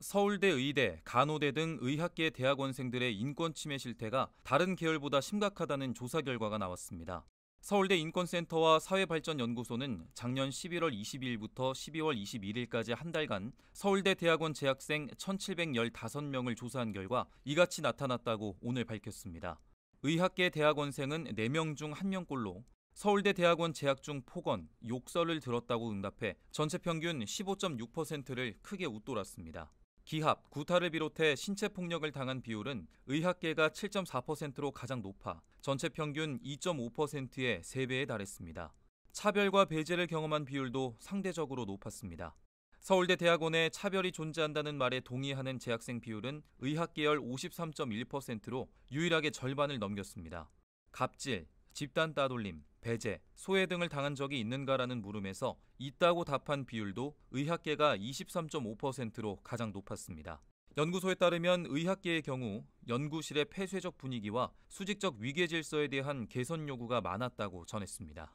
서울대 의대, 간호대 등 의학계 대학원생들의 인권 침해 실태가 다른 계열보다 심각하다는 조사 결과가 나왔습니다. 서울대 인권센터와 사회발전연구소는 작년 11월 22일부터 12월 21일까지 한 달간 서울대 대학원 재학생 1,715명을 조사한 결과 이같이 나타났다고 오늘 밝혔습니다. 의학계 대학원생은 4명 중 1명꼴로 서울대 대학원 재학 중 폭언, 욕설을 들었다고 응답해 전체 평균 15.6%를 크게 웃돌았습니다. 기합, 구타를 비롯해 신체 폭력을 당한 비율은 의학계가 7.4%로 가장 높아 전체 평균 2.5%의 3배에 달했습니다. 차별과 배제를 경험한 비율도 상대적으로 높았습니다. 서울대 대학원에 차별이 존재한다는 말에 동의하는 재학생 비율은 의학계열 53.1%로 유일하게 절반을 넘겼습니다. 갑질, 집단 따돌림, 배제, 소외 등을 당한 적이 있는가라는 물음에서 있다고 답한 비율도 의학계가 23.5%로 가장 높았습니다. 연구소에 따르면 의학계의 경우 연구실의 폐쇄적 분위기와 수직적 위계 질서에 대한 개선 요구가 많았다고 전했습니다.